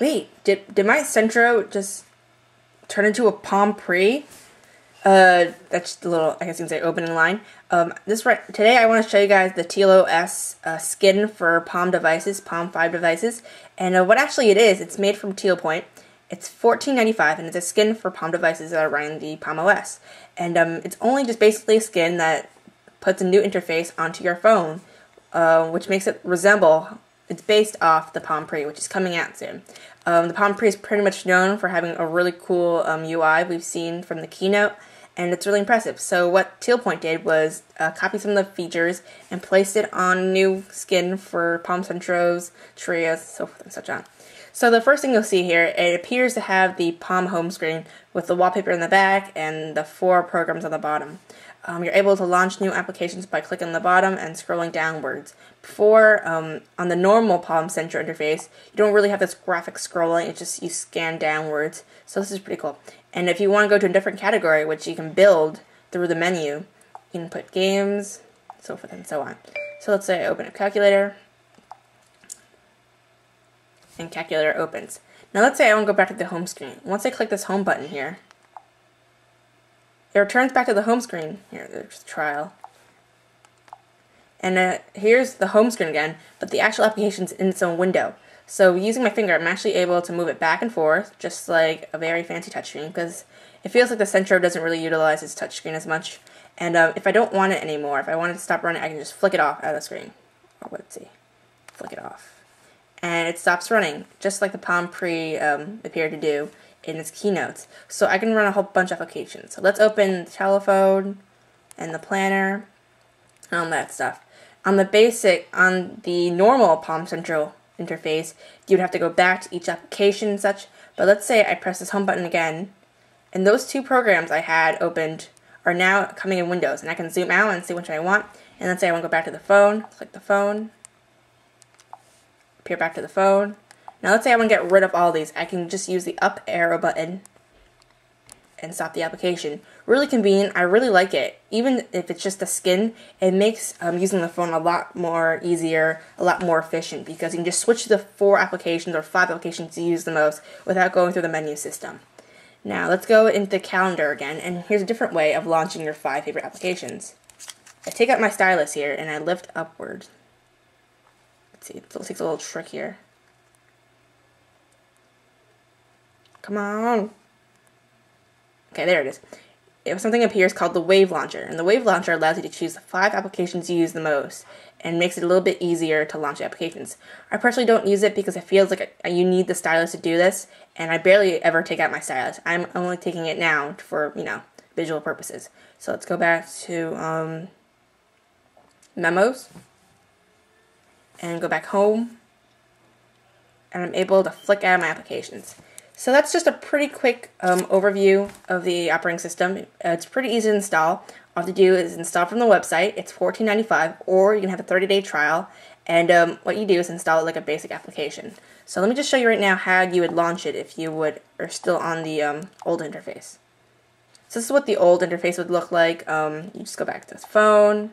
Wait, did, did my Centro just turn into a Palm Pre? Uh, that's just a little, I guess you can say opening line. Um, this right today, I want to show you guys the TealOS uh, skin for Palm devices, Palm 5 devices, and uh, what actually it is, it's made from Tealpoint. It's $14.95 and it's a skin for Palm devices that are running the Palm OS. And um, it's only just basically a skin that puts a new interface onto your phone, uh, which makes it resemble. It's based off the Palm Pre, which is coming out soon. Um, the Palm Pre is pretty much known for having a really cool um, UI we've seen from the keynote and it's really impressive. So what Tealpoint did was uh, copy some of the features and placed it on new skin for Palm Centros, Treos, so forth and such on. So the first thing you'll see here, it appears to have the Palm home screen with the wallpaper in the back and the four programs on the bottom. Um, you're able to launch new applications by clicking the bottom and scrolling downwards. Before, um, on the normal Palm Centro interface, you don't really have this graphic scrolling, it's just you scan downwards. So this is pretty cool. And if you want to go to a different category, which you can build through the menu, you can put games, so forth and so on. So let's say I open up calculator, and calculator opens. Now let's say I want to go back to the home screen. Once I click this home button here, it returns back to the home screen. Here, there's the trial. And uh, here's the home screen again, but the actual application's in its own window. So using my finger, I'm actually able to move it back and forth, just like a very fancy touchscreen, because it feels like the Centro doesn't really utilize its touchscreen as much. And uh, if I don't want it anymore, if I want it to stop running, I can just flick it off out of the screen. Oh, let's see. Flick it off. And it stops running, just like the Palm Pre um, appeared to do in its keynotes. So I can run a whole bunch of applications. So let's open the telephone and the planner and all that stuff. On the basic, on the normal Palm Centro interface, you'd have to go back to each application and such. But let's say I press this home button again, and those two programs I had opened are now coming in Windows, and I can zoom out and see which I want. And let's say I want to go back to the phone, click the phone, appear back to the phone. Now let's say I want to get rid of all these. I can just use the up arrow button and stop the application. Really convenient. I really like it. Even if it's just the skin, it makes um, using the phone a lot more easier, a lot more efficient because you can just switch to the four applications or five applications you use the most without going through the menu system. Now let's go into the calendar again, and here's a different way of launching your five favorite applications. I take out my stylus here and I lift upward. See, it takes a little trickier. Come on. Okay, there it is. If something appears called the Wave Launcher, and the Wave Launcher allows you to choose the five applications you use the most, and makes it a little bit easier to launch applications. I personally don't use it because it feels like you need the stylus to do this, and I barely ever take out my stylus. I'm only taking it now for, you know, visual purposes. So let's go back to um, Memos, and go back home, and I'm able to flick out my applications. So that's just a pretty quick um, overview of the operating system. It's pretty easy to install. All you have to do is install from the website. It's $14.95, or you can have a 30-day trial. And um, what you do is install it like a basic application. So let me just show you right now how you would launch it if you would are still on the um, old interface. So this is what the old interface would look like. Um, you just go back to the phone,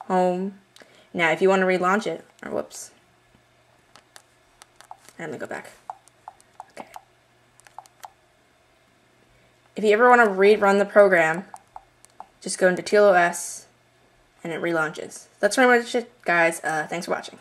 home. Now if you want to relaunch it, or whoops, and then go back. Okay. If you ever want to rerun the program, just go into TealOS and it relaunches. That's pretty much it, guys. Uh, thanks for watching.